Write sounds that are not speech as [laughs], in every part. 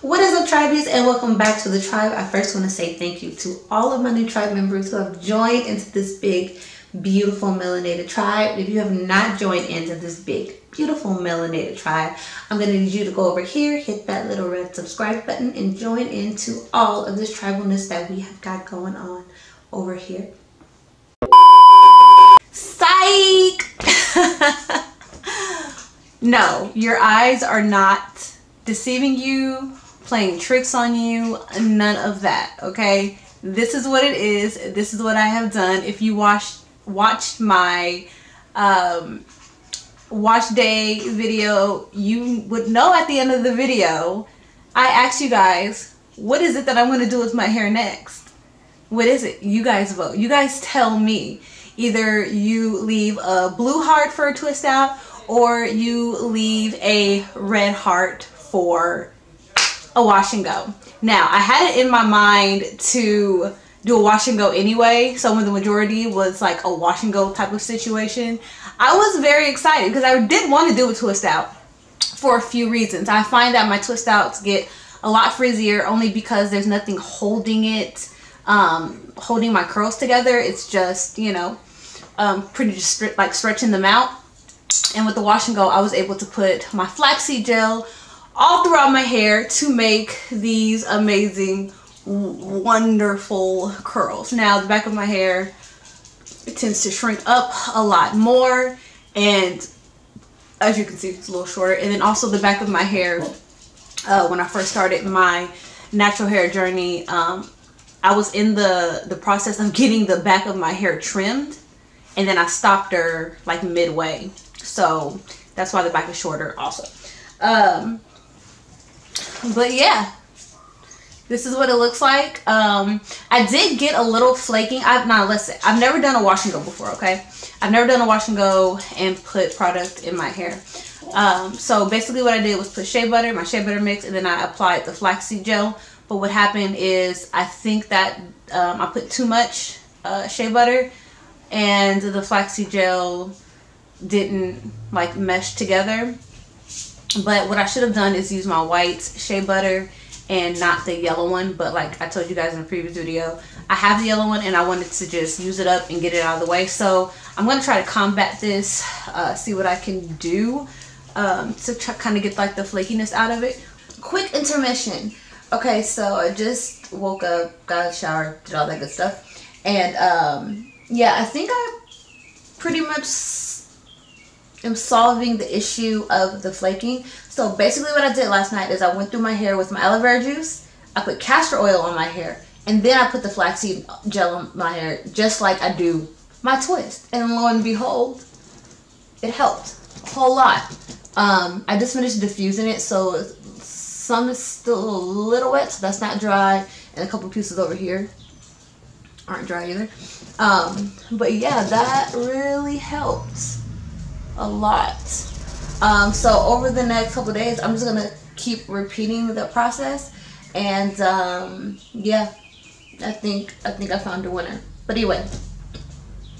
What is up, tribees, and welcome back to the tribe. I first want to say thank you to all of my new tribe members who have joined into this big, beautiful melanated tribe. If you have not joined into this big, beautiful melanated tribe, I'm going to need you to go over here, hit that little red subscribe button, and join into all of this tribalness that we have got going on over here. Psych! [laughs] no, your eyes are not deceiving you playing tricks on you, none of that, okay? This is what it is. This is what I have done. If you watched watched my um, wash day video, you would know at the end of the video, I asked you guys, what is it that I'm going to do with my hair next? What is it? You guys vote. You guys tell me. Either you leave a blue heart for a twist out or you leave a red heart for a wash and go. Now, I had it in my mind to do a wash and go anyway. Some of the majority was like a wash and go type of situation. I was very excited because I did want to do a twist out for a few reasons. I find that my twist outs get a lot frizzier only because there's nothing holding it, um, holding my curls together. It's just, you know, um, pretty just like stretching them out. And with the wash and go, I was able to put my flaxseed gel all throughout my hair to make these amazing wonderful curls. Now the back of my hair it tends to shrink up a lot more and as you can see it's a little shorter. And then also the back of my hair uh, when I first started my natural hair journey um, I was in the the process of getting the back of my hair trimmed and then I stopped her like midway. So that's why the back is shorter also. Um, but yeah. This is what it looks like. Um i did get a little flaking. I've not listen i've never done a wash and go before okay? I've never done a wash and go and put product in my hair. Um so basically what i did was put shea butter my shea butter mix and then i applied the flaxseed gel. But what happened is i think that um, i put too much uh, shea butter and the flaxseed gel didn't like mesh together but what I should have done is use my white shea butter and not the yellow one. But like I told you guys in the previous video, I have the yellow one and I wanted to just use it up and get it out of the way. So I'm going to try to combat this, uh, see what I can do um, to kind of get like the flakiness out of it. Quick intermission. Okay, so I just woke up, got a shower, did all that good stuff. And um, yeah, I think I pretty much am solving the issue of the flaking. So basically what I did last night is I went through my hair with my aloe vera juice. I put castor oil on my hair. And then I put the flaxseed gel on my hair just like I do my twist. And lo and behold, it helped a whole lot. Um, I just finished diffusing it so some is still a little wet so that's not dry. And a couple pieces over here aren't dry either. Um, but yeah, that really helped a lot. Um, so over the next couple days, I'm just gonna keep repeating the process, and um, yeah, I think I think I found a winner. But anyway,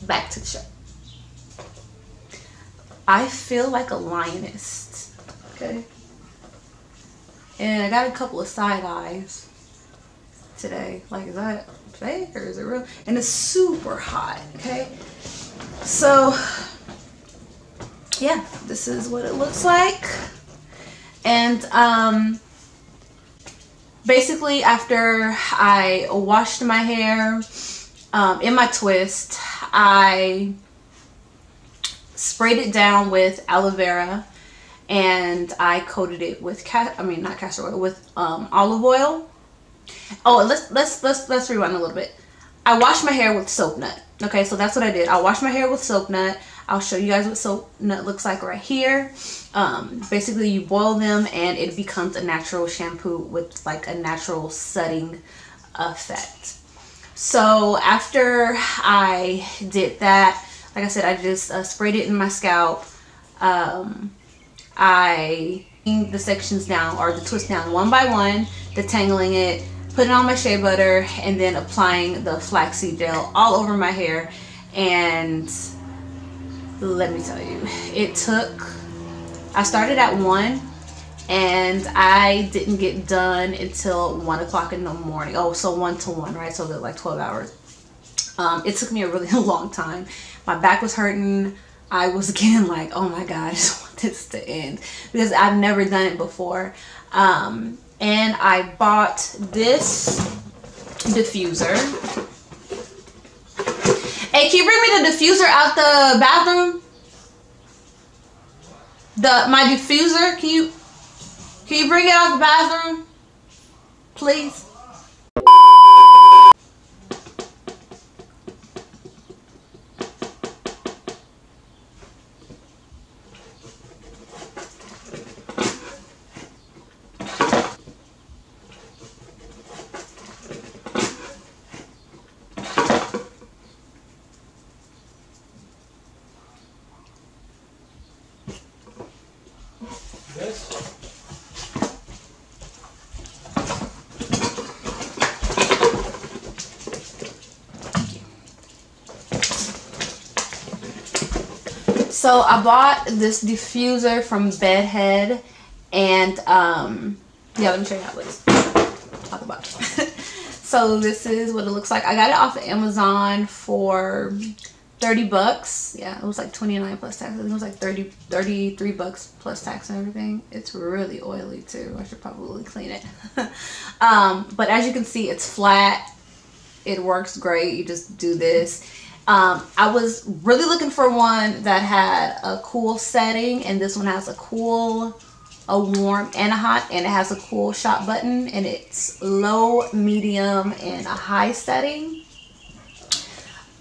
back to the show. I feel like a lioness, okay, and I got a couple of side eyes today. Like, is that fake or is it real? And it's super hot, okay. So yeah, this is what it looks like. And um, basically after I washed my hair um, in my twist, I sprayed it down with aloe vera and I coated it with cat I mean not castor oil with um, olive oil. Oh, let's let's let's let's rewind a little bit. I washed my hair with soap nut. Okay, so that's what I did. I washed my hair with soap nut. I'll show you guys what soap nut looks like right here. Um, basically, you boil them and it becomes a natural shampoo with like a natural setting effect. So after I did that, like I said, I just uh, sprayed it in my scalp. Um, I the sections down or the twist down one by one, detangling it, putting on my shea butter, and then applying the flaxseed gel all over my hair. And let me tell you, it took, I started at one and I didn't get done until one o'clock in the morning. Oh, so one to one, right? So like 12 hours. Um, it took me a really [laughs] long time. My back was hurting. I was [laughs] getting like, oh my God, [laughs] I just want this to end because I've never done it before. Um, and I bought this diffuser. Hey, can you bring me the diffuser out the bathroom? The my diffuser, can you can you bring it out the bathroom? Please. So I bought this diffuser from Bedhead and um yeah, let me show you how it looks. Talk about [laughs] so this is what it looks like. I got it off of Amazon for 30 bucks. Yeah, it was like 29 plus tax. It was like 30 33 bucks plus tax and everything. It's really oily too. I should probably clean it. [laughs] um, but as you can see, it's flat. It works great. You just do this um, I was really looking for one that had a cool setting and this one has a cool, a warm and a hot and it has a cool shot button and it's low, medium, and a high setting.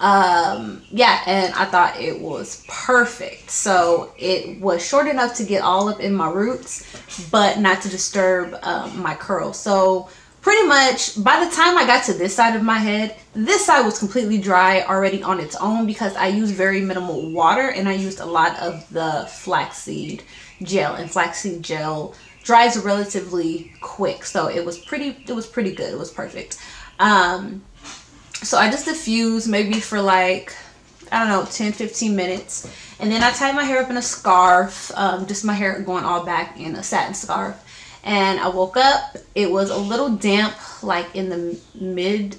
Um, yeah, and I thought it was perfect. So it was short enough to get all up in my roots, but not to disturb um, my curls. So pretty much by the time I got to this side of my head, this side was completely dry already on its own because I used very minimal water and I used a lot of the flaxseed gel and flaxseed gel dries relatively quick. So it was pretty, it was pretty good. It was perfect. Um, so I just diffused maybe for like, I don't know, 10, 15 minutes. And then I tied my hair up in a scarf, um, just my hair going all back in a satin scarf and I woke up it was a little damp like in the mid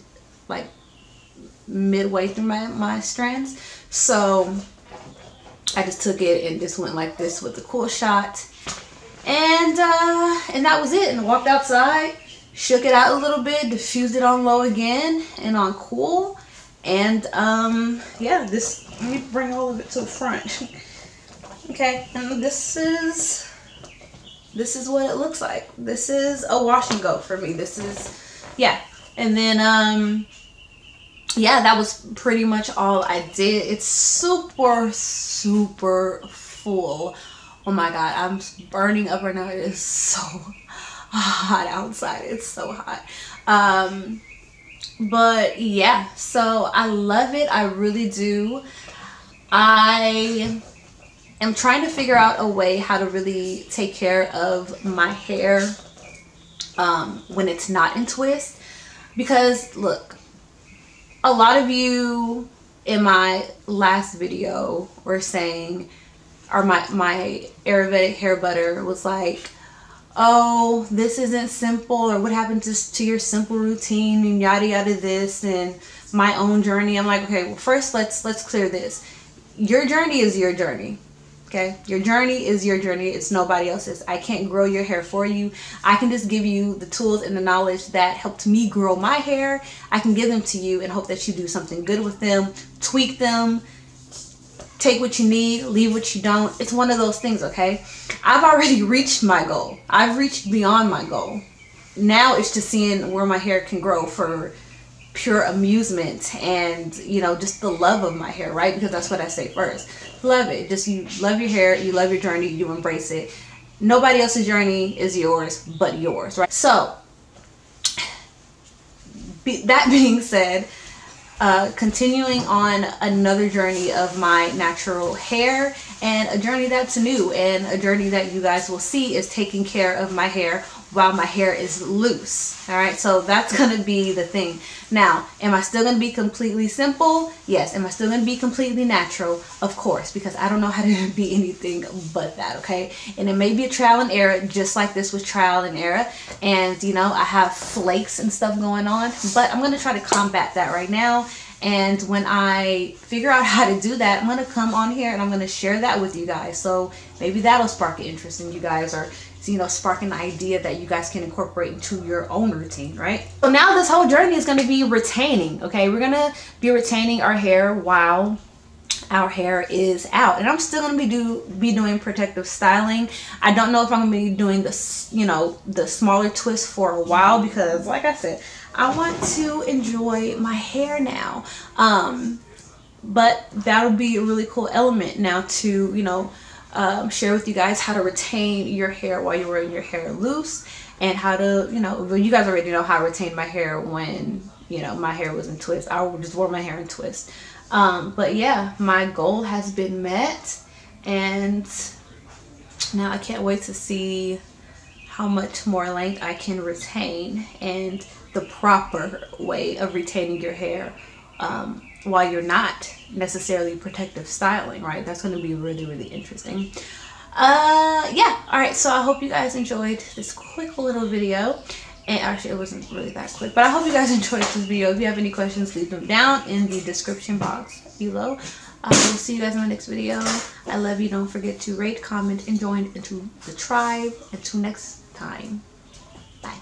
like midway through my, my strands. So I just took it and just went like this with the cool shot. And uh, and that was it. And I walked outside shook it out a little bit diffused it on low again and on cool. And um yeah this let me bring all of it to the front. [laughs] Okay and this is this is what it looks like. This is a wash and go for me. This is, yeah. And then, um, yeah, that was pretty much all I did. It's super, super full. Oh my God, I'm burning up right now. It is so [laughs] hot outside. It's so hot. Um, but yeah, so I love it. I really do. I am trying to figure out a way how to really take care of my hair um, when it's not in twist. Because look, a lot of you in my last video were saying, or my, my Ayurvedic hair butter was like, oh, this isn't simple, or what happened to, to your simple routine, and yada yada this, and my own journey. I'm like, okay, well, first let's let's clear this. Your journey is your journey. Okay, your journey is your journey, it's nobody else's. I can't grow your hair for you. I can just give you the tools and the knowledge that helped me grow my hair. I can give them to you and hope that you do something good with them, tweak them, take what you need, leave what you don't. It's one of those things, okay? I've already [laughs] reached my goal, I've reached beyond my goal. Now it's just seeing where my hair can grow for pure amusement and you know just the love of my hair right? Because that's what i say first. Love it. Just you love your hair you love your journey you embrace it. Nobody else's journey is yours but yours right? So be, that [laughs] being said uh, continuing on another journey of my natural hair and a journey that's new and a journey that you guys will see is taking care of my hair while my hair is loose. All right, so that's [laughs] gonna be the thing. Now, am I still gonna be completely simple? Yes. Am I still gonna be completely natural? Of course, because I don't know how to [laughs] be anything but that. Okay, and it may be a trial and error, just like this was trial and error. And you know, I have flakes and stuff going on, but I'm gonna try to combat that right now. And when I figure out [laughs] how to do that, I'm going to come on here and I'm going to share that with you guys. So maybe that'll spark an interest in you guys or you know, spark an idea that you guys can incorporate into your own routine, right? So now this whole journey is going to be retaining, okay? We're going to be retaining our hair while our hair is out and I'm still gonna be do be doing protective styling I don't know if I'm gonna be doing this you know the smaller twist for a while because like I said I want to enjoy my hair now um but that'll be a really cool element now to you know um, share with you guys how to retain your hair while you're wearing your hair loose and how to, you know, you guys already know how I retained my hair when, you know, my hair was in twist. I just wore my hair in twist. Um, but yeah, my goal has been met and now I can't wait to see how much more length I can retain and the proper way of retaining your hair um, while you're not necessarily protective styling, right? That's going to be really, really interesting. Uh, yeah. All right. So I hope you guys enjoyed this quick little video. And actually, it wasn't really that quick, but I hope you guys [laughs] enjoyed this video. If you have any questions, leave them down in the description box below. I will see you guys in my next video. I love you. Don't forget to rate, comment, and join into the tribe. Until next time. Bye.